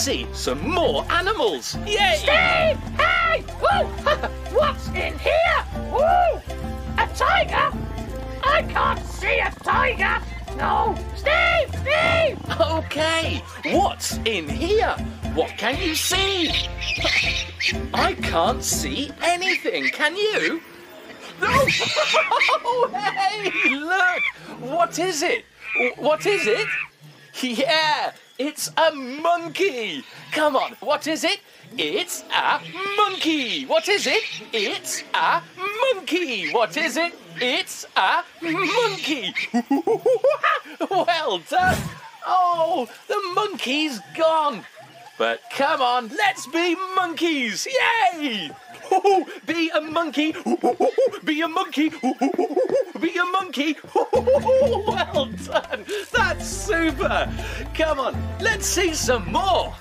see some more animals. Yay! Steve! Hey! Woo! What's in here? Woo! A tiger? I can't see a tiger! No! Steve! Steve! Okay, what's in here? What can you see? I can't see anything, can you? No! Oh, hey, look! What is it? What is it? Yeah, it's a monkey! Come on, what is it? It's a monkey! What is it? It's a monkey! What is it? It's a monkey! well done! Oh, the monkey's gone! But come on, let's be monkeys! Yay! Monkey! Be a monkey! Be a monkey! Well done! That's super! Come on, let's see some more!